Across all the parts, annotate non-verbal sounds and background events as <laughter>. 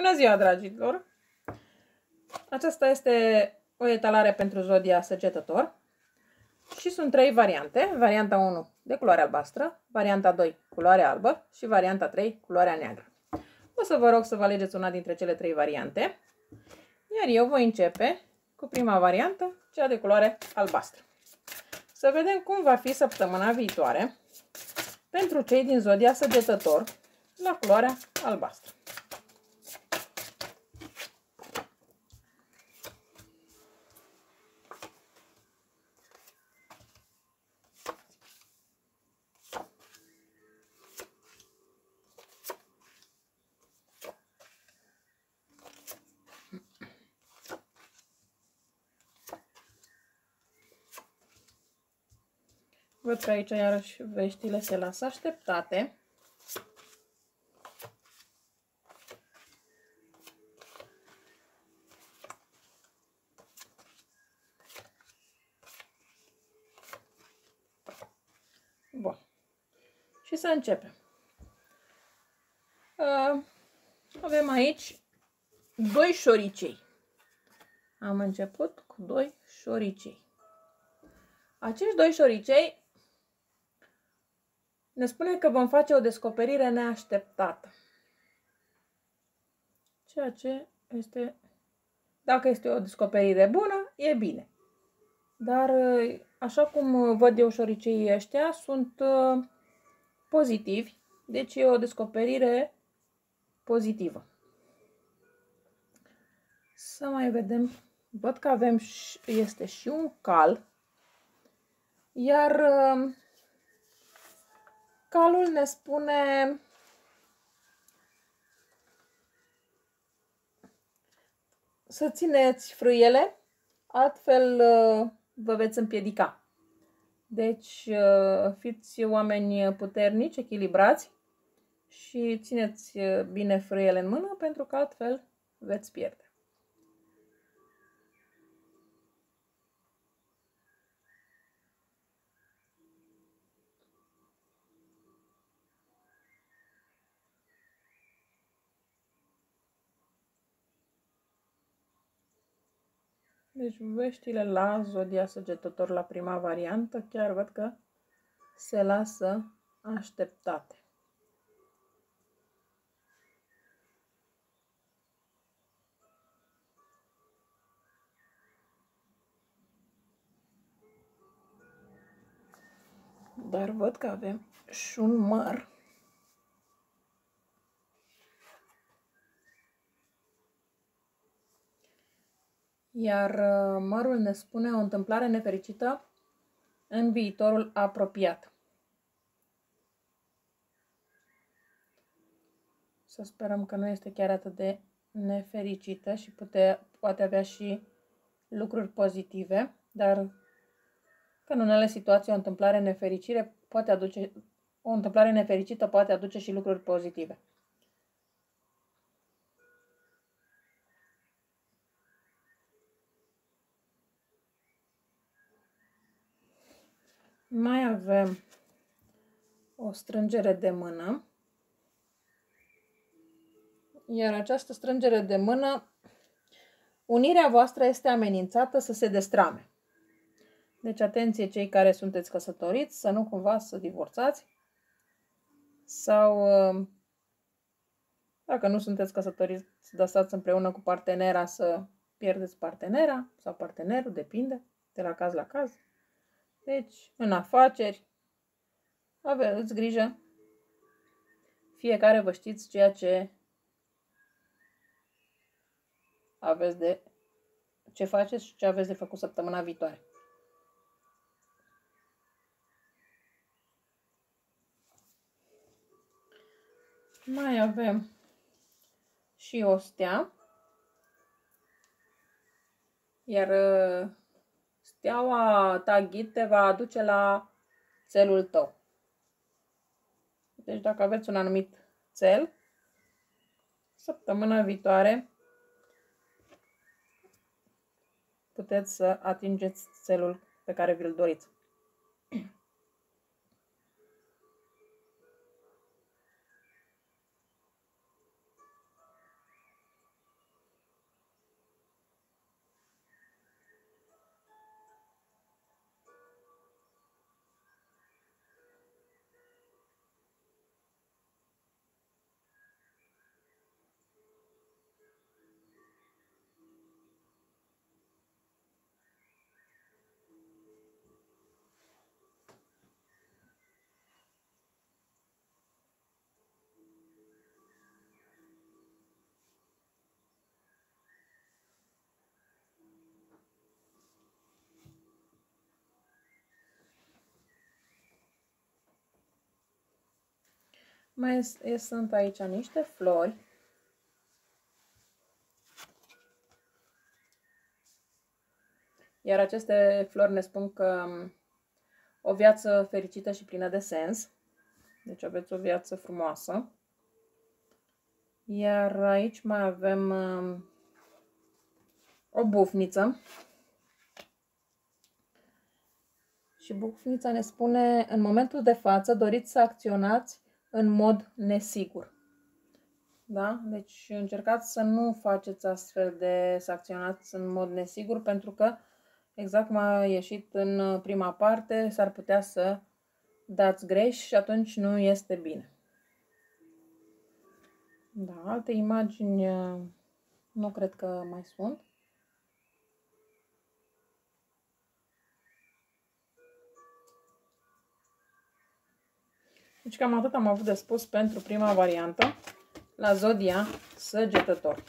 Bună ziua, dragilor! Aceasta este o etalare pentru zodia săgetător și sunt trei variante. Varianta 1 de culoare albastră, varianta 2 culoare albă și varianta 3 culoarea neagră. O să vă rog să vă alegeți una dintre cele trei variante, iar eu voi începe cu prima variantă, cea de culoare albastră. Să vedem cum va fi săptămâna viitoare pentru cei din zodia săgetător la culoarea albastră. Văd că aici iarăși veștile se lasă așteptate. Bun. Și să începem. Uh, avem aici doi șoricei. Am început cu doi șoricei. Acești doi șoricei ne spune că vom face o descoperire neașteptată. Ceea ce este, dacă este o descoperire bună, e bine. Dar, așa cum văd eu șoriceii ăștia, sunt uh, pozitivi, deci e o descoperire pozitivă. Să mai vedem. Văd că avem, este și un cal, iar uh, Calul ne spune să țineți frâiele, altfel uh, vă veți împiedica. Deci uh, fiți oameni puternici, echilibrați și țineți uh, bine frâiele în mână pentru că altfel veți pierde. Deci veștile la Zodia Săgetător la prima variantă chiar văd că se lasă așteptate. Dar văd că avem și un măr Iar uh, mărul ne spune o întâmplare nefericită în viitorul apropiat. Să sperăm că nu este chiar atât de nefericită și pute, poate avea și lucruri pozitive, dar că în unele situații o întâmplare nefericire poate aduce, o întâmplare nefericită poate aduce și lucruri pozitive. Mai avem o strângere de mână. Iar această strângere de mână, unirea voastră este amenințată să se destrame. Deci atenție cei care sunteți căsătoriți, să nu cumva să divorțați sau dacă nu sunteți căsătoriți, să lăsați împreună cu partenera să pierdeți partenera sau partenerul, depinde, de la caz la caz. Deci, în afaceri, aveți grijă. Fiecare vă știți ceea ce aveți de ce faceți și ce aveți de făcut săptămâna viitoare. Mai avem și o stea. Iar Steaua ta ghid te va aduce la țelul tău. Deci dacă aveți un anumit cel, săptămâna viitoare puteți să atingeți țelul pe care vi-l doriți. Mai sunt aici niște flori. Iar aceste flori ne spun că um, o viață fericită și plină de sens. Deci aveți o viață frumoasă. Iar aici mai avem um, o bufniță. Și bufnița ne spune, în momentul de față doriți să acționați în mod nesigur. Da? Deci încercați să nu faceți astfel de, să acționați în mod nesigur, pentru că, exact cum a ieșit în prima parte, s-ar putea să dați greș și atunci nu este bine. Da, alte imagini nu cred că mai sunt. Deci cam atât am avut de spus pentru prima variantă la Zodia Săgetător.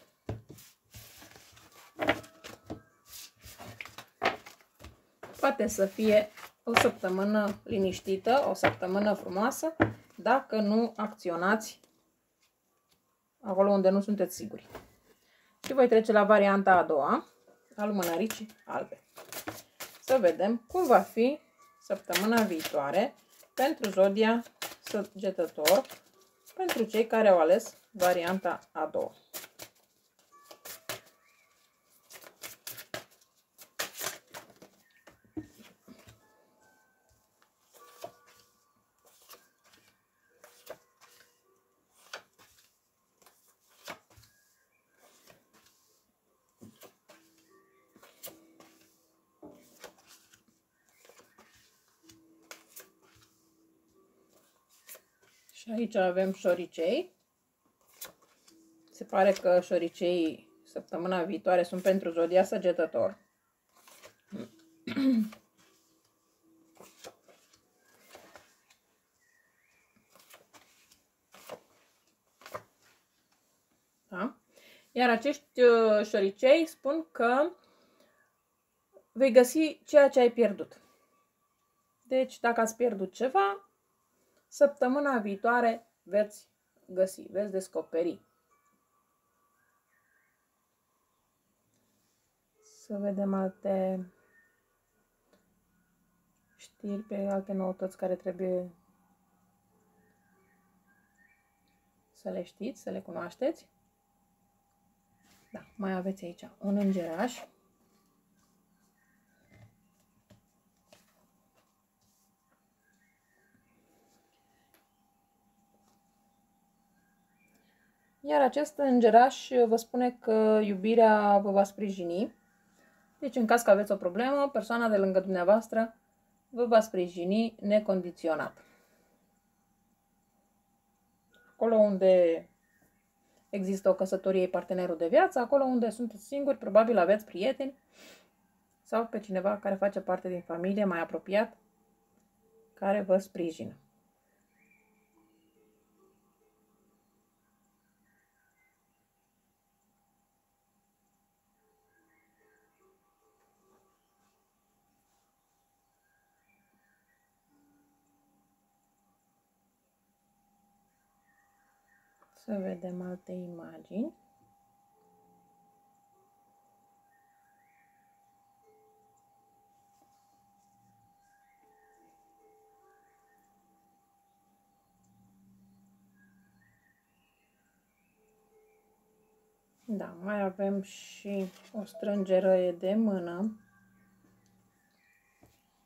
Poate să fie o săptămână liniștită, o săptămână frumoasă, dacă nu acționați acolo unde nu sunteți siguri. Și voi trece la varianta a doua, al mânăricii albe. Să vedem cum va fi săptămâna viitoare pentru zodia săgetător pentru cei care au ales varianta a doua. Și aici avem șoricei. Se pare că șoricei săptămâna viitoare sunt pentru zodia săgetător. <clears throat> Da? Iar acești uh, șoricei spun că vei găsi ceea ce ai pierdut. Deci, dacă ați pierdut ceva, Săptămâna viitoare veți găsi, veți descoperi. Să vedem alte știri pe alte noutăți care trebuie să le știți, să le cunoașteți. Da, mai aveți aici un îngeraș. Iar acest îngeraș vă spune că iubirea vă va sprijini. Deci, în caz că aveți o problemă, persoana de lângă dumneavoastră vă va sprijini necondiționat. Acolo unde există o căsătorie partenerul de viață, acolo unde sunteți singuri, probabil aveți prieteni sau pe cineva care face parte din familie mai apropiat, care vă sprijină. Să vedem alte imagini. Da, mai avem și o strângere de mână.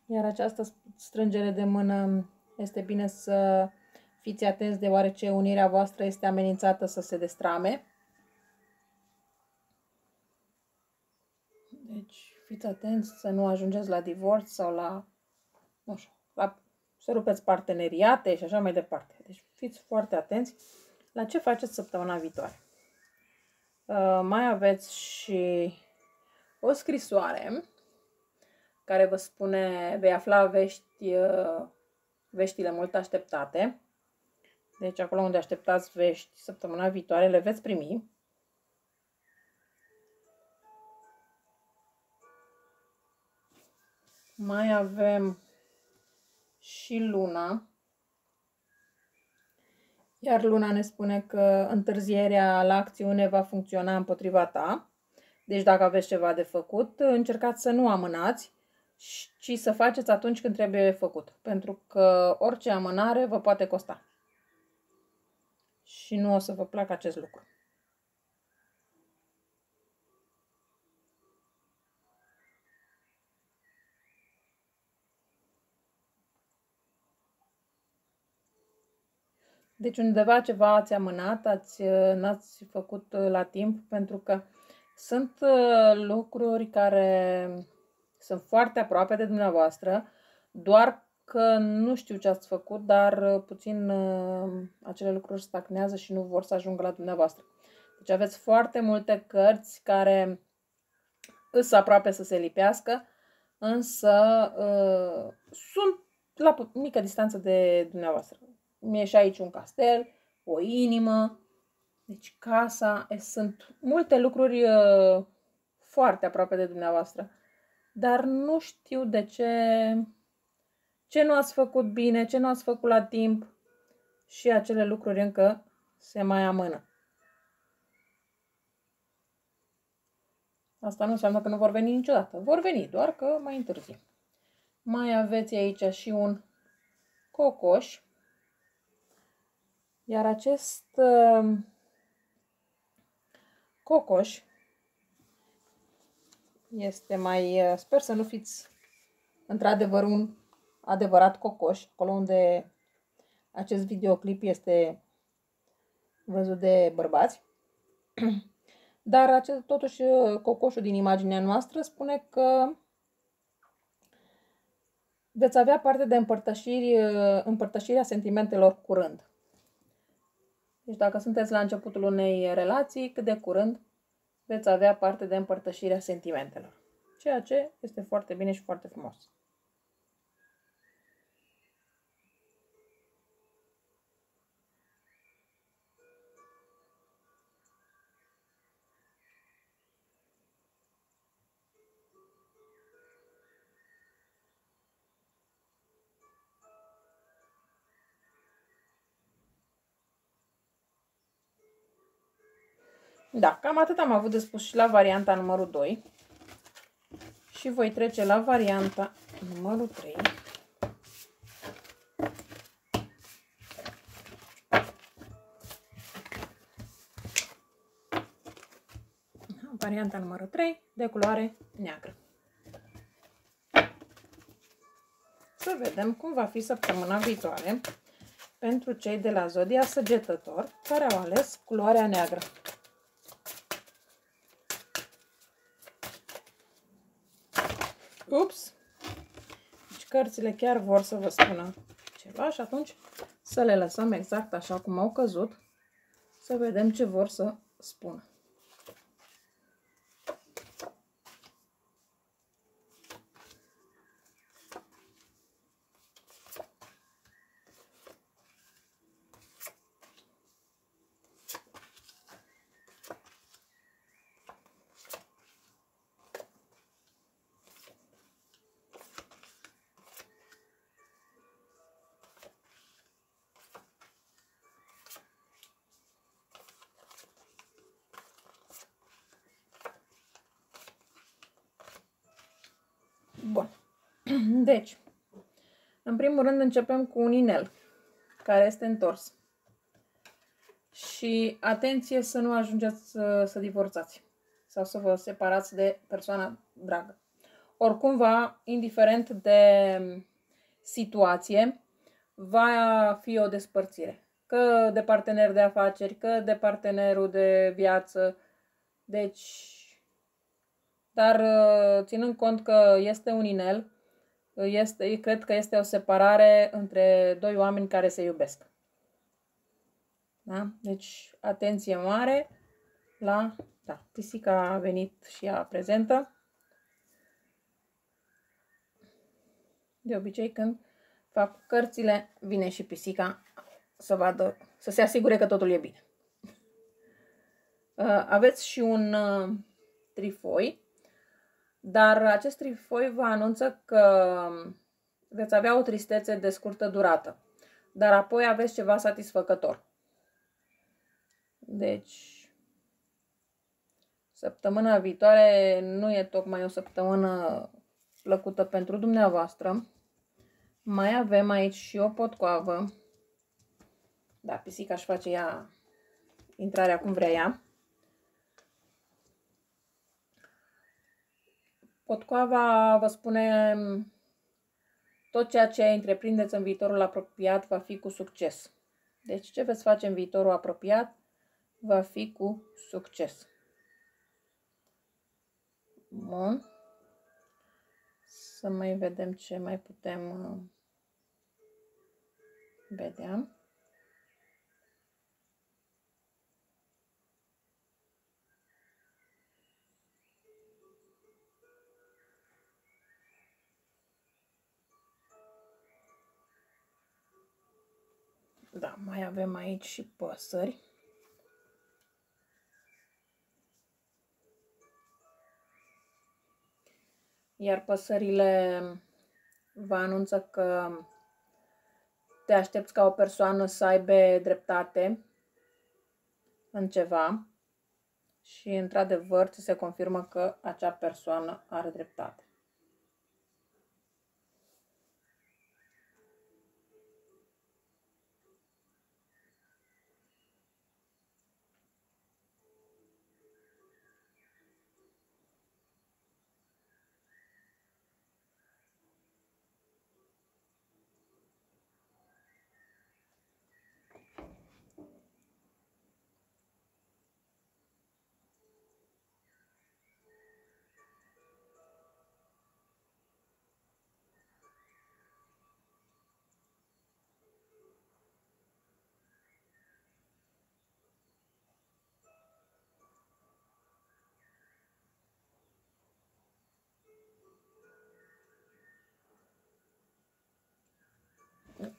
Iar această strângere de mână este bine să Fiți atenți deoarece unirea voastră este amenințată să se destrame. Deci fiți atenți să nu ajungeți la divorț sau la, nu știu, la, să rupeți parteneriate și așa mai departe. Deci fiți foarte atenți la ce faceți săptămâna viitoare. Uh, mai aveți și o scrisoare care vă spune, vei afla vești, uh, veștile mult așteptate. Deci acolo unde așteptați vești săptămâna viitoare le veți primi. Mai avem și luna. Iar luna ne spune că întârzierea la acțiune va funcționa împotriva ta. Deci dacă aveți ceva de făcut, încercați să nu amânați, ci să faceți atunci când trebuie făcut. Pentru că orice amânare vă poate costa. Și nu o să vă placă acest lucru. Deci undeva ceva ați amânat, ați, n-ați făcut uh, la timp, pentru că sunt uh, lucruri care sunt foarte aproape de dumneavoastră, doar că nu știu ce ați făcut, dar uh, puțin acele lucruri stagnează și nu vor să ajungă la dumneavoastră. Deci aveți foarte multe cărți care îs aproape să se lipească, însă uh, sunt la mică distanță de dumneavoastră mi-e și aici un castel, o inimă, deci casa, sunt multe lucruri uh, foarte aproape de dumneavoastră. Dar nu știu de ce, ce nu ați făcut bine, ce nu ați făcut la timp și acele lucruri încă se mai amână. Asta nu înseamnă că nu vor veni niciodată. Vor veni, doar că mai întârzie. Mai aveți aici și un cocoș iar acest uh, cocoș este mai, uh, sper să nu fiți într-adevăr un adevărat cocoș, acolo unde acest videoclip este văzut de bărbați. <clears throat> Dar acest, totuși uh, cocoșul din imaginea noastră spune că veți avea parte de împărtășiri, uh, împărtășirea sentimentelor curând. Deci dacă sunteți la începutul unei relații, cât de curând veți avea parte de împărtășirea sentimentelor. Ceea ce este foarte bine și foarte frumos. Da, cam atât am avut de spus și la varianta numărul 2. Și voi trece la varianta numărul 3. Varianta numărul 3 de culoare neagră. Să vedem cum va fi săptămâna viitoare pentru cei de la Zodia Săgetător care au ales culoarea neagră. Ups! Deci cărțile chiar vor să vă spună ceva și atunci să le lăsăm exact așa cum au căzut, să vedem ce vor să spună. Bun. <clears throat> Deci, în primul rând începem cu un inel care este întors. Și atenție să nu ajungeți să, să divorțați sau să vă separați de persoana dragă. Oricum va, indiferent de situație, va fi o despărțire. Că de partener de afaceri, că de partenerul de viață. Deci dar uh, ținând cont că este un inel, este, cred că este o separare între doi oameni care se iubesc. Da? Deci, atenție mare la... Da, pisica a venit și ea prezentă. De obicei, când fac cărțile, vine și pisica să vadă, să se asigure că totul e bine. Uh, aveți și un uh, trifoi dar acest trifoi vă anunță că veți avea o tristețe de scurtă durată, dar apoi aveți ceva satisfăcător. Deci, săptămâna viitoare nu e tocmai o săptămână plăcută pentru dumneavoastră. Mai avem aici și o potcoavă. Da, pisica își face ea intrarea cum vrea ea. Potcoava vă spune tot ceea ce întreprindeți în viitorul apropiat va fi cu succes. Deci ce veți face în viitorul apropiat va fi cu succes. Bun. Să mai vedem ce mai putem uh, vedea. Da, mai avem aici și păsări. Iar păsările vă anunță că te aștepți ca o persoană să aibă dreptate în ceva și, într-adevăr, ți se confirmă că acea persoană are dreptate.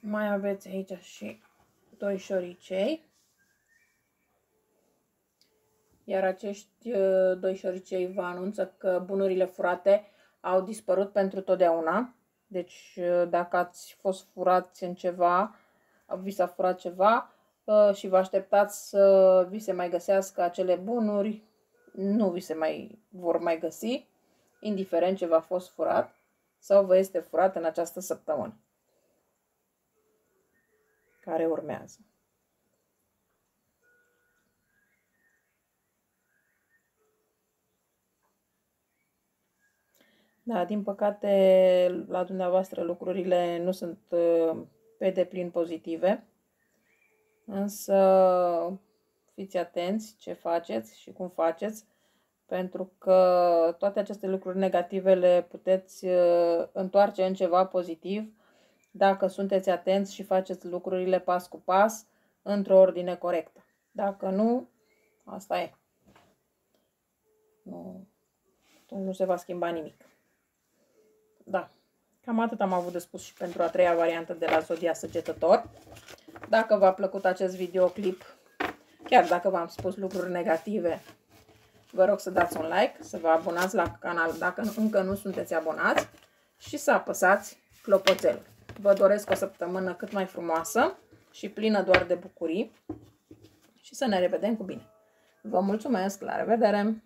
Mai aveți aici și doi șoricei. Iar acești uh, doi șoricei vă anunță că bunurile furate au dispărut pentru totdeauna. Deci uh, dacă ați fost furați în ceva, vi s-a furat ceva uh, și vă așteptați să vi se mai găsească acele bunuri, nu vi se mai vor mai găsi, indiferent ce v-a fost furat sau vă este furat în această săptămână care urmează. Da, din păcate, la dumneavoastră lucrurile nu sunt uh, pe deplin pozitive, însă fiți atenți ce faceți și cum faceți, pentru că toate aceste lucruri negative le puteți uh, întoarce în ceva pozitiv dacă sunteți atenți și faceți lucrurile pas cu pas, într-o ordine corectă. Dacă nu, asta e. Nu, nu se va schimba nimic. Da. Cam atât am avut de spus și pentru a treia variantă de la Zodia Săgetător. Dacă v-a plăcut acest videoclip, chiar dacă v-am spus lucruri negative, vă rog să dați un like, să vă abonați la canal dacă încă nu sunteți abonați și să apăsați clopoțelul. Vă doresc o săptămână cât mai frumoasă și plină doar de bucurii și să ne revedem cu bine. Vă mulțumesc, la revedere!